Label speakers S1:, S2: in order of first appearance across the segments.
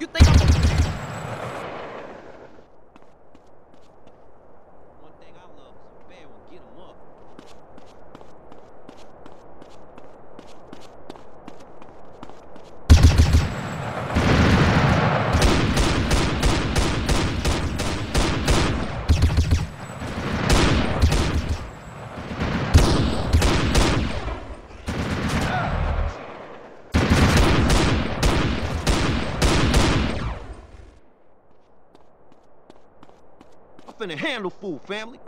S1: You think I'm And handle fool, family.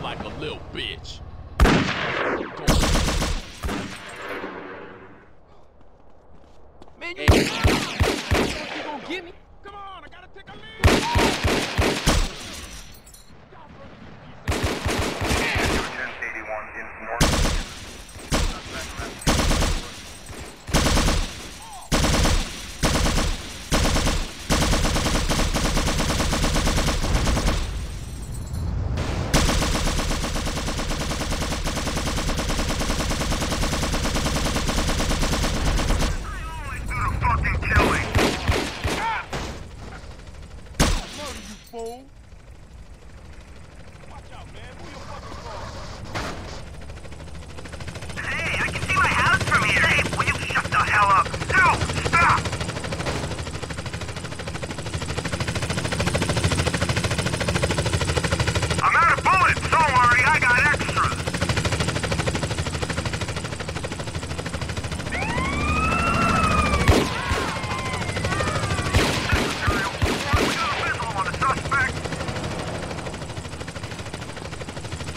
S2: like a little bitch.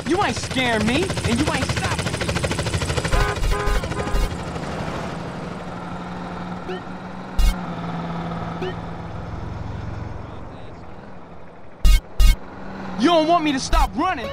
S1: You ain't scare me, and you ain't stop me. You don't want me to stop running.